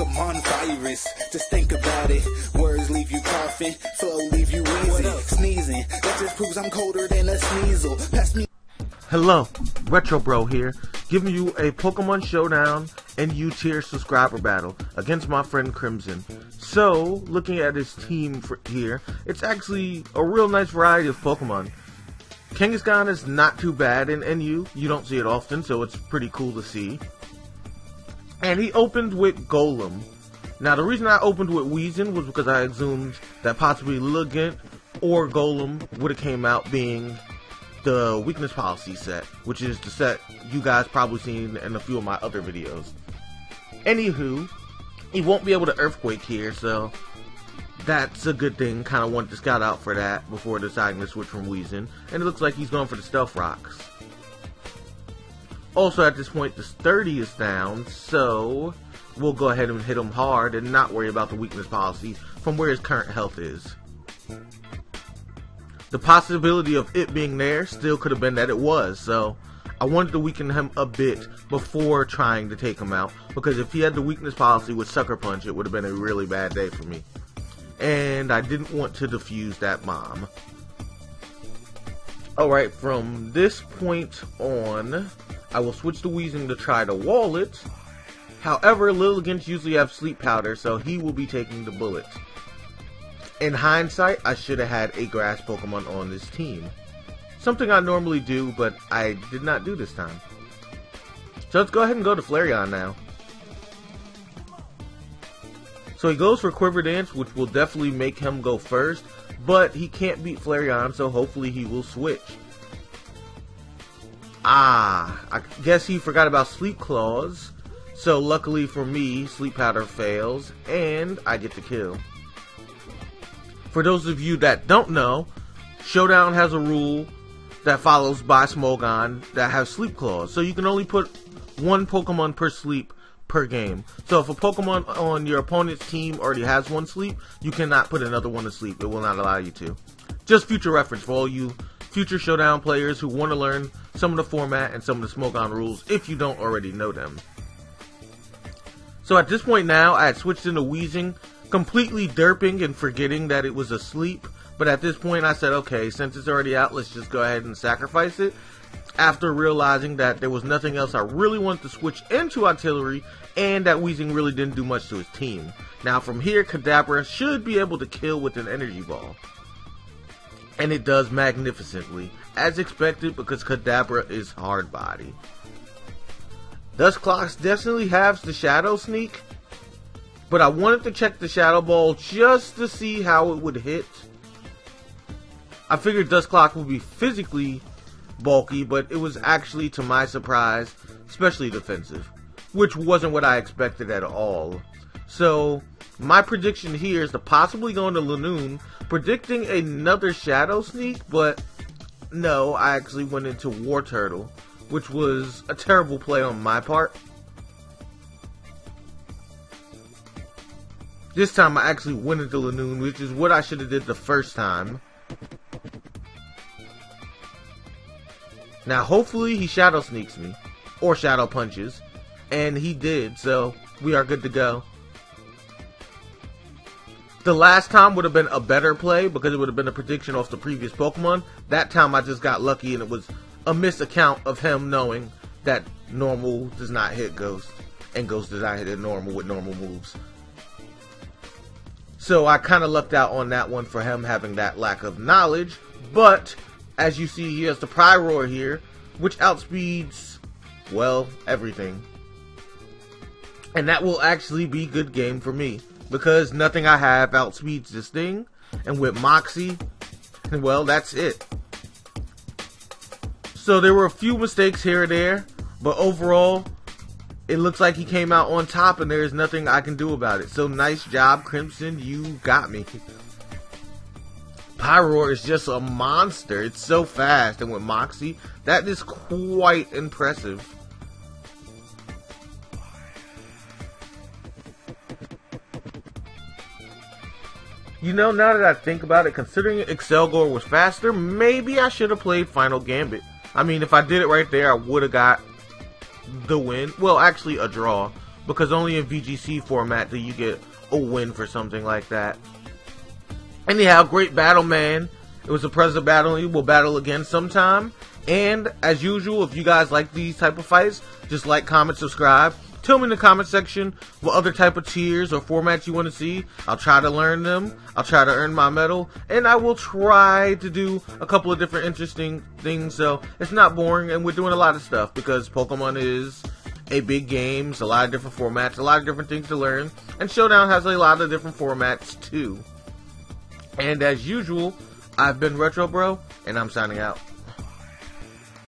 Pokemon virus. Just think about it. Words leave you coughing, flow leave you wheezing, sneezing. That just proves I'm colder than a sneasel. Pass me. Hello, Retro Bro here, giving you a Pokemon Showdown NU tier subscriber battle against my friend Crimson. So, looking at his team for here, it's actually a real nice variety of Pokemon. Kangaskhan is not too bad in NU, you don't see it often, so it's pretty cool to see. And he opened with Golem. Now, the reason I opened with Weezing was because I assumed that possibly Lilligant or Golem would have came out being the weakness policy set, which is the set you guys probably seen in a few of my other videos. Anywho, he won't be able to earthquake here, so that's a good thing. Kind of wanted to scout out for that before deciding to switch from Weezing, and it looks like he's going for the stealth rocks. Also, at this point, the sturdy is down, so we'll go ahead and hit him hard and not worry about the weakness policy from where his current health is. The possibility of it being there still could have been that it was, so I wanted to weaken him a bit before trying to take him out, because if he had the weakness policy with Sucker Punch, it would have been a really bad day for me. And I didn't want to defuse that bomb. Alright, from this point on, I will switch to Weezing to try to wall it. However, Lilligants usually have sleep powder, so he will be taking the bullet. In hindsight, I should have had a grass Pokemon on this team. Something I normally do, but I did not do this time. So let's go ahead and go to Flareon now. So he goes for Quiver Dance, which will definitely make him go first, but he can't beat Flareon, so hopefully he will switch. Ah, I guess he forgot about Sleep Clause. So luckily for me, Sleep Powder fails, and I get the kill. For those of you that don't know, Showdown has a rule that follows by Smogon that has sleep clause. So you can only put one Pokemon per sleep per game. So if a Pokemon on your opponent's team already has one sleep, you cannot put another one to sleep. It will not allow you to. Just future reference for all you future Showdown players who want to learn some of the format and some of the Smogon rules if you don't already know them. So at this point now, I had switched into Weezing completely derping and forgetting that it was asleep. But at this point, I said, okay, since it's already out, let's just go ahead and sacrifice it. After realizing that there was nothing else I really wanted to switch into artillery, and that Weezing really didn't do much to his team. Now from here, Kadabra should be able to kill with an Energy Ball. And it does magnificently, as expected because Kadabra is hard body. Dusclops definitely has the Shadow Sneak, but I wanted to check the Shadow Ball just to see how it would hit. I figured Dusclops would be physically bulky, but it was actually, to my surprise, especially defensive, which wasn't what I expected at all. So, my prediction here is to possibly go into Linoone, predicting another Shadow Sneak, but no, I actually went into Wartortle, which was a terrible play on my part. This time I actually went into Linoone, which is what I should have did the first time. Now hopefully he Shadow Sneaks me. Or Shadow Punches. And he did, so we are good to go. The last time would have been a better play because it would have been a prediction off the previous Pokemon. That time I just got lucky and it was a misaccount of him knowing that normal does not hit Ghost. And Ghost does not hit normal with normal moves. So I kind of lucked out on that one for him having that lack of knowledge. But as you see, he has the Pyroar here, which outspeeds, well, everything. And that will actually be good game for me because nothing I have outspeeds this thing. And with Moxie, well, that's it. So there were a few mistakes here and there, but overall, it looks like he came out on top and there's nothing I can do about it. So nice job, Crimson. You got me. Pyroar is just a monster. It's so fast. And with Moxie, that is quite impressive. You know, now that I think about it, considering Accelgor was faster, maybe I should have played Final Gambit. I mean, if I did it right there, I would have got the win. Well, actually, a draw. because only in VGC format do you get a win for something like that. Anyhow, great battle, man. It was a pleasure battling. We'll battle again sometime. And as usual, if you guys like these type of fights, just like, comment, subscribe. Tell me in the comment section what other type of tiers or formats you want to see. I'll try to learn them. I'll try to earn my medal. And I will try to do a couple of different interesting things so it's not boring. And we're doing a lot of stuff because Pokemon is a big game. It's a lot of different formats, a lot of different things to learn. And Showdown has a lot of different formats too. And as usual, I've been Retro Bro, and I'm signing out.